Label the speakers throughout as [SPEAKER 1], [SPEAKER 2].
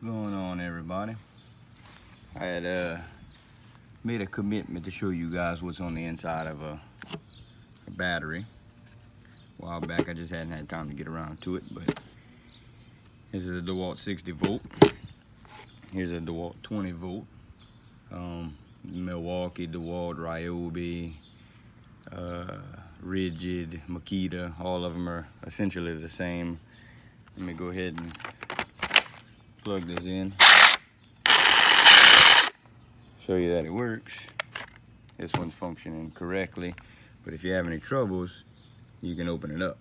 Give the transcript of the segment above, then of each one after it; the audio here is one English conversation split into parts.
[SPEAKER 1] What's going on everybody? I had uh, made a commitment to show you guys what's on the inside of a, a battery. A while back I just hadn't had time to get around to it, but this is a DeWalt 60 volt. Here's a DeWalt 20 volt. Um, Milwaukee, DeWalt, Ryobi, uh, Ridgid, Makita, all of them are essentially the same. Let me go ahead and plug this in. Show you that it works. This one's functioning correctly, but if you have any troubles, you can open it up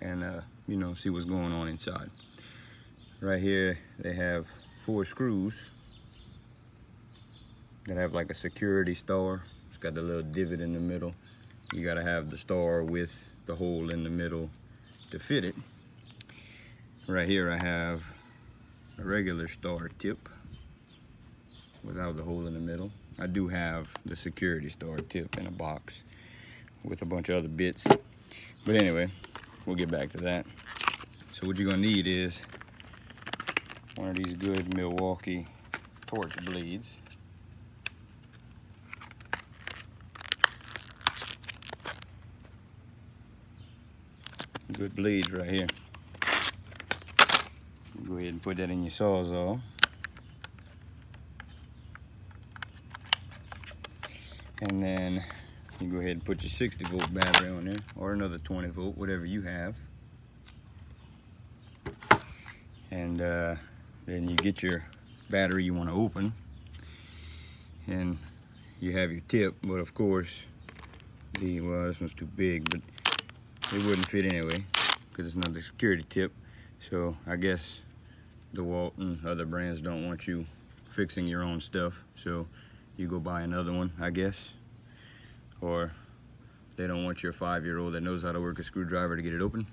[SPEAKER 1] and uh, you know see what's going on inside. Right here, they have four screws that have like a security star. It's got the little divot in the middle. You gotta have the star with the hole in the middle to fit it. Right here I have a regular star tip without the hole in the middle. I do have the security star tip in a box with a bunch of other bits. But anyway, we'll get back to that. So what you're gonna need is one of these good Milwaukee torch blades. Good blades right here. Go ahead and put that in your sawzall. And then you go ahead and put your 60 volt battery on there or another 20 volt, whatever you have. And uh, then you get your battery you want to open and you have your tip, but of course, the, well, this one's too big, but it wouldn't fit anyway because it's not the security tip. So I guess DeWalt and other brands don't want you fixing your own stuff. So you go buy another one, I guess. Or they don't want your five-year-old that knows how to work a screwdriver to get it open.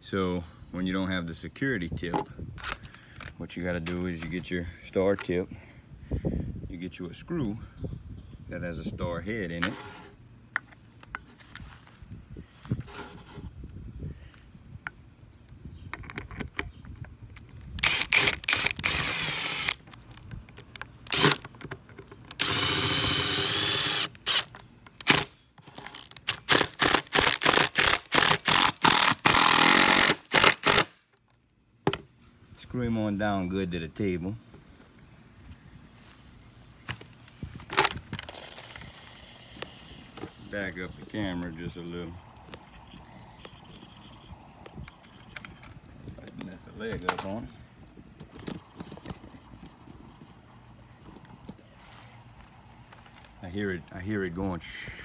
[SPEAKER 1] So when you don't have the security tip, what you gotta do is you get your star tip, you get you a screw that has a star head in it, Screw him on down good to the table. Back up the camera just a little. Mess the leg up on it. I hear it, I hear it going shh.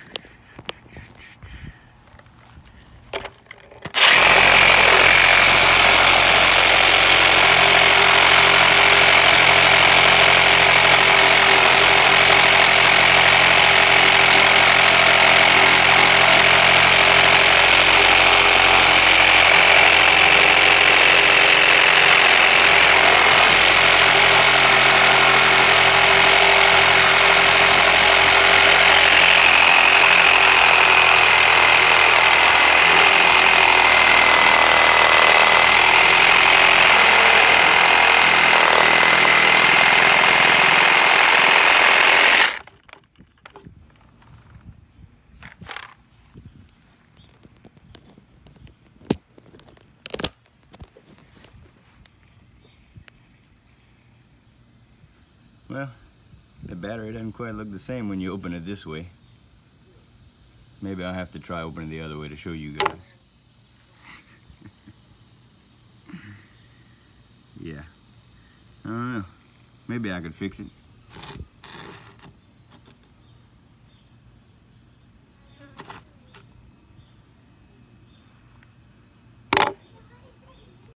[SPEAKER 1] Well, the battery doesn't quite look the same when you open it this way. Maybe I'll have to try opening the other way to show you guys. yeah. I don't know. Maybe I could fix it.